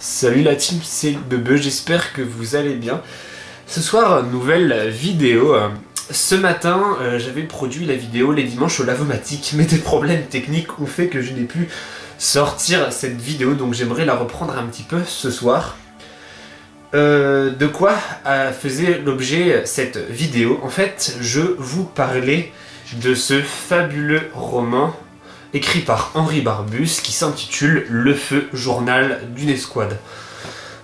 Salut la team, c'est Bebe, j'espère que vous allez bien. Ce soir, nouvelle vidéo. Ce matin, euh, j'avais produit la vidéo les dimanches au lavomatique, mais des problèmes techniques ont fait que je n'ai pu sortir cette vidéo, donc j'aimerais la reprendre un petit peu ce soir. Euh, de quoi faisait l'objet cette vidéo? En fait, je vous parlais de ce fabuleux roman écrit par Henri Barbus qui s'intitule Le feu, journal d'une escouade.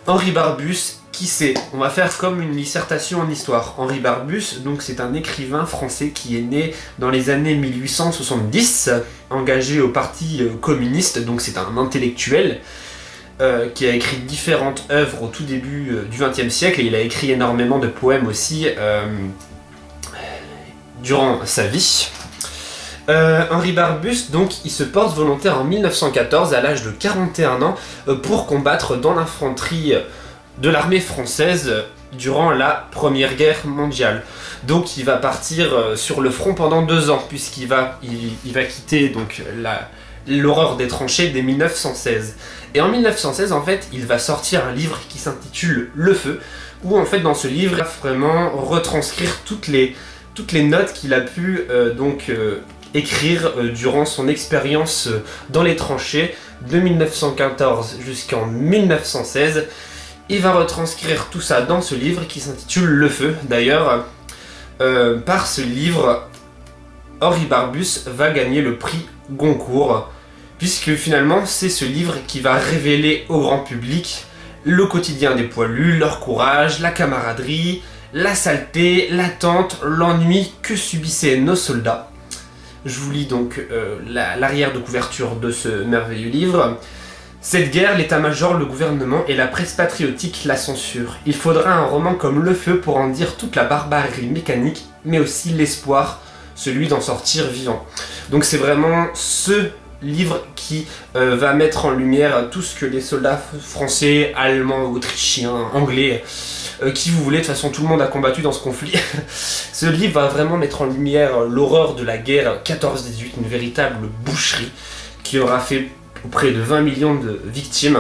Henri Barbus, qui c'est? On va faire comme une dissertation en histoire. Henri Barbus, donc c'est un écrivain français qui est né dans les années 1870, engagé au parti euh, communiste, donc c'est un intellectuel. Euh, qui a écrit différentes œuvres au tout début euh, du XXe siècle et il a écrit énormément de poèmes aussi durant sa vie. Euh, Henri Barbus, donc, il se porte volontaire en 1914 à l'âge de 41 ans euh, pour combattre dans l'infanterie de l'armée française durant la Première Guerre mondiale. Donc il va partir euh, sur le front pendant deux ans puisqu'il va, il, va quitter donc l'horreur des tranchées dès 1916. Et en 1916 en fait il va sortir un livre qui s'intitule Le Feu où en fait dans ce livre il va vraiment retranscrire toutes les, toutes les notes qu'il a pu donc écrire euh, durant son expérience euh, dans les tranchées de 1914 jusqu'en 1916. Il va retranscrire tout ça dans ce livre qui s'intitule Le Feu. D'ailleurs, euh, par ce livre, Henri Barbus va gagner le prix Goncourt, puisque finalement c'est ce livre qui va révéler au grand public le quotidien des poilus, leur courage, la camaraderie, la saleté, l'attente, l'ennui que subissaient nos soldats. Je vous lis donc euh, l'arrière de couverture de ce merveilleux livre. Cette guerre, l'état-major, le gouvernement et la presse patriotique la censurent. Il faudra un roman comme Le Feu pour en dire toute la barbarie mécanique, mais aussi l'espoir, celui d'en sortir vivant. Donc c'est vraiment ce livre qui euh, va mettre en lumière tout ce que les soldats français, allemands, autrichiens, anglais euh, qui vous voulez, de toute façon tout le monde a combattu dans ce conflit. ce livre va vraiment mettre en lumière l'horreur de la guerre 14-18, une véritable boucherie qui aura fait auprès de 20 millions de victimes.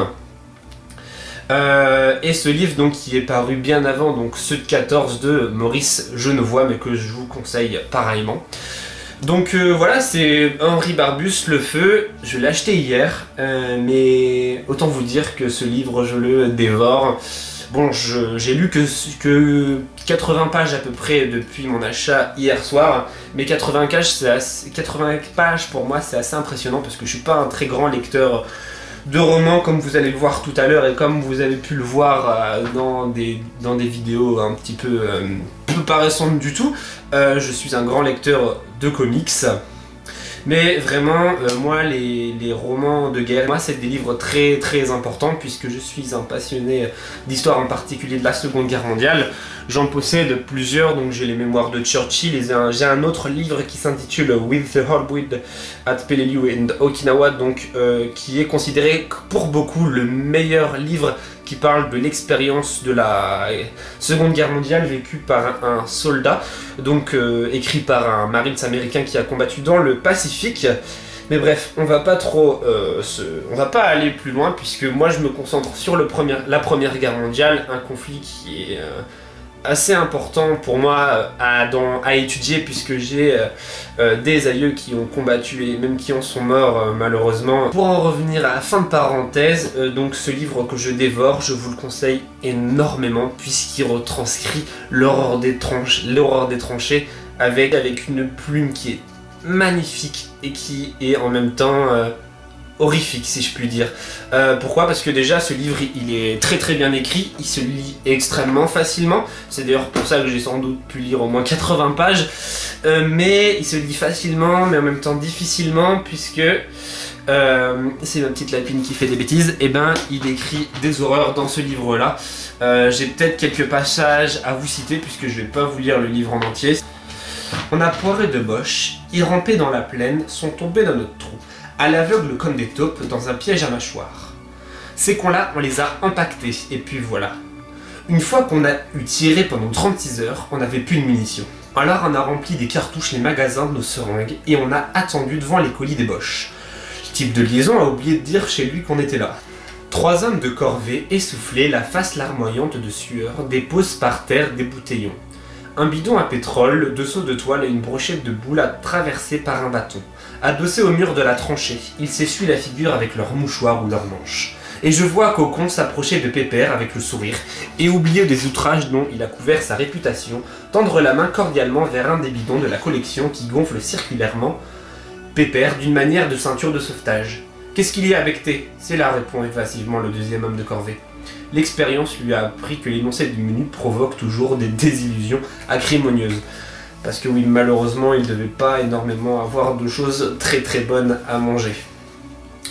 Euh, et ce livre donc qui est paru bien avant donc ceux de 14 de Maurice Genevois mais que je vous conseille pareillement. Donc euh, voilà, c'est Henri Barbus, Le Feu. Je l'ai acheté hier, mais autant vous dire que ce livre, je le dévore. Bon, j'ai lu que, que 80 pages à peu près depuis mon achat hier soir, mais 80 pages, 80 pages pour moi c'est assez impressionnant parce que je suis pas un très grand lecteur de romans comme vous allez le voir tout à l'heure et comme vous avez pu le voir euh, dans, des, vidéos un petit peu, peu du tout. Euh, je suis un grand lecteur de comics. Mais vraiment, euh, moi, les, romans de guerre, moi, c'est des livres très très importants puisque je suis un passionné d'histoire, en particulier de la Seconde Guerre mondiale. J'en possède plusieurs, donc j'ai les mémoires de Churchill, j'ai un autre livre qui s'intitule With the Hardwood at Peleliu and Okinawa, donc euh, qui est considéré pour beaucoup le meilleur livre qui parle de l'expérience de la Seconde Guerre mondiale vécue par un, soldat, donc euh, écrit par un marine américain qui a combattu dans le Pacifique. Mais bref, on va pas trop, euh, on va pas aller plus loin puisque moi je me concentre sur le premier, la Première Guerre mondiale, un conflit qui est euh, assez important pour moi à, à étudier puisque j'ai euh, euh, des aïeux qui ont combattu et même qui en sont morts euh, malheureusement. Pour en revenir à la fin de parenthèse, donc ce livre que je dévore, je vous le conseille énormément puisqu'il retranscrit l'horreur des, tranchées avec une plume qui est magnifique et qui est en même temps horrifique si je puis dire. Euh, pourquoi? Parce que déjà ce livre il est très très bien écrit, il se lit extrêmement facilement, c'est d'ailleurs pour ça que j'ai sans doute pu lire au moins 80 pages, euh, mais il se lit facilement mais en même temps difficilement puisque euh, c'est ma petite lapine qui fait des bêtises, et eh ben il écrit des horreurs dans ce livre là. j'ai peut-être quelques passages à vous citer puisque je vais pas vous lire le livre en entier. On a poiré de Bosch, ils rampaient dans la plaine, sont tombés dans notre trou à l'aveugle comme des taupes dans un piège à mâchoire. Ces cons-là, on les a impactés, et puis voilà. Une fois qu'on a eu tiré pendant 36 heures, on n'avait plus de munitions. Alors on a rempli des cartouches les magasins de nos seringues, et on a attendu devant les colis des Boches. Le type de liaison a oublié de dire chez lui qu'on était là. Trois hommes de corvée, essoufflés, la face larmoyante de sueur, déposent par terre des bouteillons. Un bidon à pétrole, deux seaux de toile et une brochette de boules à traverser par un bâton. Adossés au mur de la tranchée, ils s'essuient la figure avec leur mouchoir ou leur manche. Et je vois Cocon s'approcher de Pépère avec le sourire, et oublier des outrages dont il a couvert sa réputation, tendre la main cordialement vers un des bidons de la collection qui gonfle circulairement Pépère d'une manière de ceinture de sauvetage. Qu'est-ce qu'il y a avec thé C'est là, répond évasivement le deuxième homme de corvée. L'expérience lui a appris que l'énoncé du menu provoque toujours des désillusions acrimonieuses. Parce que oui, malheureusement, il ne devait pas énormément avoir de choses très très bonnes à manger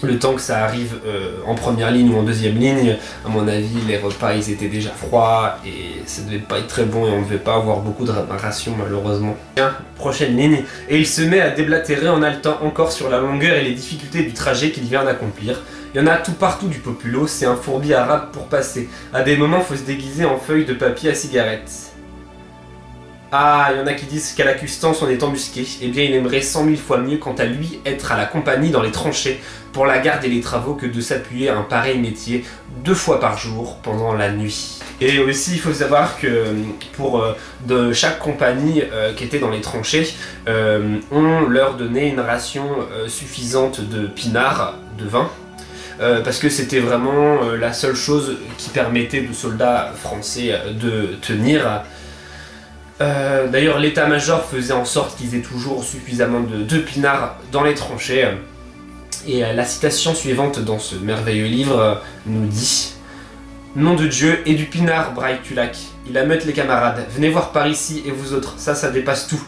le temps que ça arrive euh, en première ligne ou en deuxième ligne, à mon avis, les repas ils étaient déjà froids et ça devait pas être très bon et on ne devait pas avoir beaucoup de rations malheureusement. Bien, prochaine ligne, et il se met à déblatérer en haletant encore sur la longueur et les difficultés du trajet qu'il vient d'accomplir. Il y en a tout partout du populo, c'est un fourbi arabe pour passer. À des moments, faut se déguiser en feuilles de papier à cigarette. Ah, il y en a qui disent qu'à l'accustant on est embusqué. Eh bien, il aimerait cent mille fois mieux quant à lui être à la compagnie dans les tranchées pour la garde et les travaux que de s'appuyer à un pareil métier deux fois par jour pendant la nuit. Et aussi, il faut savoir que pour euh, de chaque compagnie euh, qui était dans les tranchées, euh, on leur donnait une ration suffisante de pinard, de vin, parce que c'était vraiment la seule chose qui permettait aux soldats français de tenir euh, d'ailleurs, l'état-major faisait en sorte qu'ils aient toujours suffisamment de, pinards dans les tranchées. Et euh, la citation suivante dans ce merveilleux livre euh, nous dit Nom de Dieu et du pinard, braille Tulac. Il ameute les camarades. Venez voir par ici et vous autres, ça, ça dépasse tout.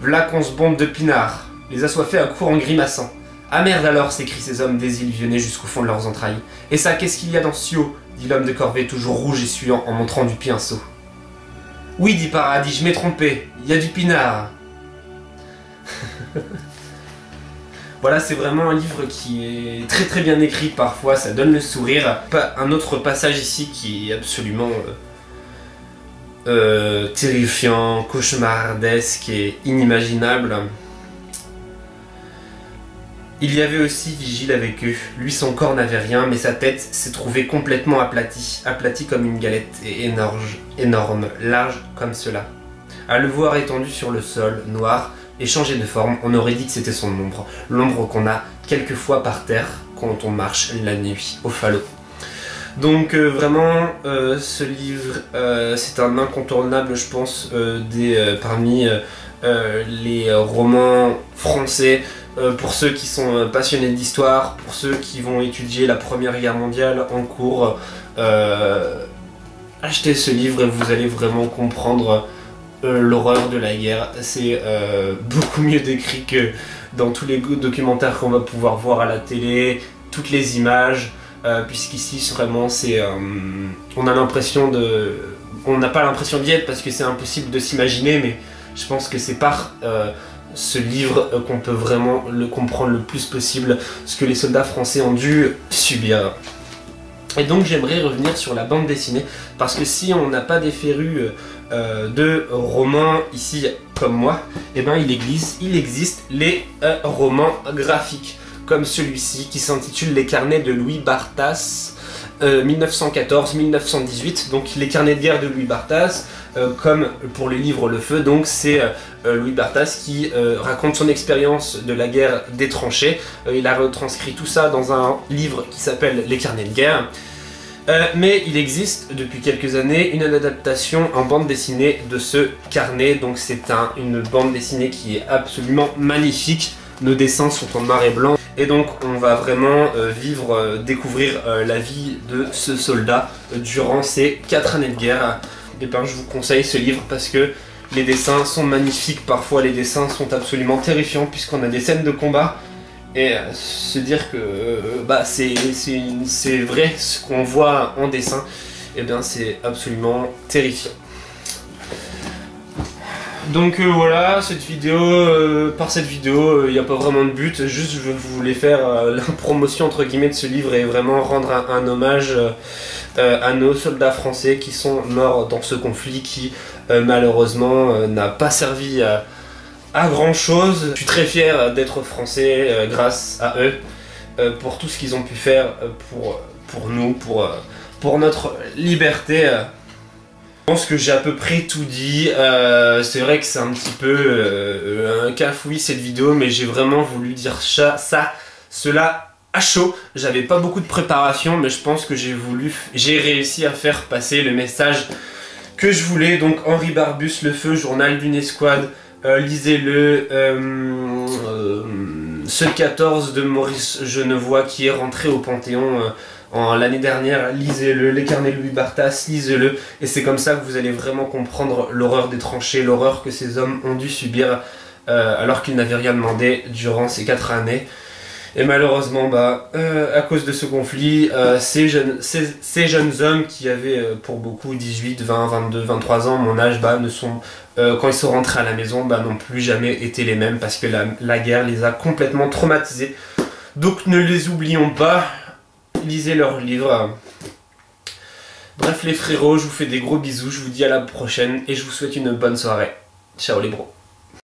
V'là qu'on se bombe de pinard. Les assoiffés à court en grimaçant. Ah merde alors, s'écrient ces hommes désillusionnés jusqu'au fond de leurs entrailles. Et ça, qu'est-ce qu'il y a dans ce ciot dit l'homme de corvée, toujours rouge et suant en montrant du pinceau. Oui, dit Paradis, je m'ai trompé. Il y a du pinard. voilà, c'est vraiment un livre qui est très très bien écrit parfois, ça donne le sourire. Un autre passage ici qui est absolument euh, euh, terrifiant, cauchemardesque et inimaginable. Il y avait aussi Vigile avec eux. Lui, son corps n'avait rien, mais sa tête s'est trouvée complètement aplatie, aplatie comme une galette, et énorme, large comme cela. À le voir étendu sur le sol, noir, et changé de forme, on aurait dit que c'était son ombre. L'ombre qu'on a quelquefois par terre quand on marche la nuit au falot. Donc euh, vraiment, euh, ce livre, euh, c'est un incontournable, je pense, des, parmi les romans français euh, pour ceux qui sont euh, passionnés d'histoire, pour ceux qui vont étudier la Première Guerre mondiale en cours, euh, achetez ce livre et vous allez vraiment comprendre l'horreur de la guerre. C'est beaucoup mieux décrit que dans tous les documentaires qu'on va pouvoir voir à la télé, toutes les images, puisqu'ici vraiment c'est, on a l'impression de, on n'a pas l'impression d'y être parce que c'est impossible de s'imaginer, mais je pense que c'est par ce livre euh, qu'on peut vraiment le comprendre le plus possible, ce que les soldats français ont dû subir. Et donc j'aimerais revenir sur la bande dessinée, parce que si on n'a pas des férus euh, de romans ici comme moi, eh ben il existe, il existe les euh, romans graphiques, comme celui-ci qui s'intitule Les carnets de Louis Bartas, 1914-1918, donc les carnets de guerre de Louis Bartas, euh, comme pour le livre Le Feu, donc c'est euh, Louis Bartas qui euh, raconte son expérience de la guerre des tranchées. il a retranscrit tout ça dans un livre qui s'appelle Les carnets de guerre. mais il existe depuis quelques années une adaptation en bande dessinée de ce carnet, donc c'est un, une bande dessinée qui est absolument magnifique. Nos dessins sont en noir et blanc. Et donc on va vraiment vivre, découvrir la vie de ce soldat durant ces quatre années de guerre et ben je vous conseille ce livre parce que les dessins sont magnifiques, parfois les dessins sont absolument terrifiants puisqu'on a des scènes de combat et euh, se dire que euh, bah, c'est vrai ce qu'on voit en dessin, et bien c'est absolument terrifiant. Donc euh, voilà, cette vidéo, par cette vidéo, il n'y a pas vraiment de but, juste je voulais faire la promotion entre guillemets de ce livre et vraiment rendre un hommage euh, à nos soldats français qui sont morts dans ce conflit qui euh, malheureusement euh, n'a pas servi à, grand chose. Je suis très fier d'être français grâce à eux pour tout ce qu'ils ont pu faire pour nous, pour notre liberté. Je pense que j'ai à peu près tout dit. c'est vrai que c'est un petit peu un cafouille cette vidéo, mais j'ai vraiment voulu dire ça, cela à chaud. J'avais pas beaucoup de préparation, mais je pense que j'ai voulu, j'ai réussi à faire passer le message que je voulais. Donc Henri Barbus, Le Feu, journal d'une escouade. Euh, lisez-le. Euh, euh, ce 14 de Maurice Genevois qui est rentré au Panthéon l'année dernière. Lisez-le. Les carnets Louis Bartas, lisez-le. Et c'est comme ça que vous allez vraiment comprendre l'horreur des tranchées, l'horreur que ces hommes ont dû subir alors qu'ils n'avaient rien demandé durant ces quatre années. Et malheureusement, bah, euh, à cause de ce conflit, euh, ces, jeunes, hommes qui avaient euh, pour beaucoup 18, 20, 22, 23 ans, mon âge, bah, ne sont, quand ils sont rentrés à la maison, bah, n'ont plus jamais été les mêmes parce que la guerre les a complètement traumatisés. Donc ne les oublions pas, lisez leurs livres. Bref les frérots, je vous fais des gros bisous, je vous dis à la prochaine et je vous souhaite une bonne soirée. Ciao les bros.